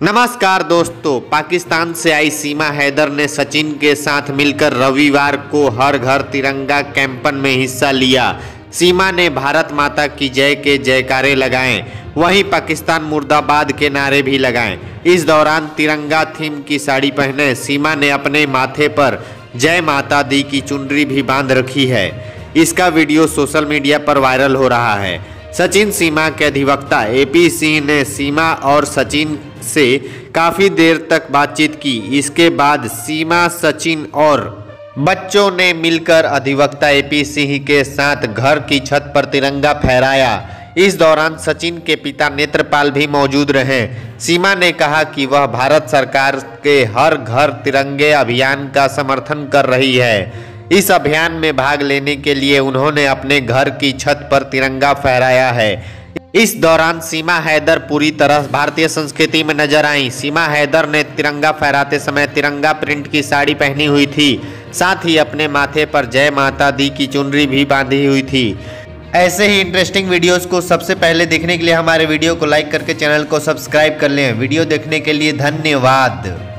नमस्कार दोस्तों, पाकिस्तान से आई सीमा हैदर ने सचिन के साथ मिलकर रविवार को हर घर तिरंगा कैंपन में हिस्सा लिया। सीमा ने भारत माता की जय के जयकारे लगाए, वहीं पाकिस्तान मुर्दाबाद के नारे भी लगाए। इस दौरान तिरंगा थीम की साड़ी पहने सीमा ने अपने माथे पर जय माता दी की चुनरी भी बाँध रखी है। इसका वीडियो सोशल मीडिया पर वायरल हो रहा है। सचिन सीमा के अधिवक्ता एपी सिंह ने सीमा और सचिन से काफ़ी देर तक बातचीत की। इसके बाद सीमा, सचिन और बच्चों ने मिलकर अधिवक्ता एपी सिंह के साथ घर की छत पर तिरंगा फहराया। इस दौरान सचिन के पिता नेत्रपाल भी मौजूद रहे। सीमा ने कहा कि वह भारत सरकार के हर घर तिरंगे अभियान का समर्थन कर रही है। इस अभियान में भाग लेने के लिए उन्होंने अपने घर की छत पर तिरंगा फहराया है। इस दौरान सीमा हैदर पूरी तरह भारतीय संस्कृति में नज़र आई। सीमा हैदर ने तिरंगा फहराते समय तिरंगा प्रिंट की साड़ी पहनी हुई थी। साथ ही अपने माथे पर जय माता दी की चुनरी भी बांधी हुई थी। ऐसे ही इंटरेस्टिंग वीडियोस को सबसे पहले देखने के लिए हमारे वीडियो को लाइक करके चैनल को सब्सक्राइब कर लें। वीडियो देखने के लिए धन्यवाद।